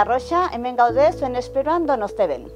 Arroxa, hemen gaude, zuen esperoan donoste ben.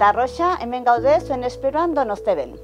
Eta arroxa, hemen gaude, zuen esperoan donosteben.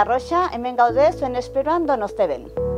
Arroxa, hemen gaude, zuen esperoan donoste ben.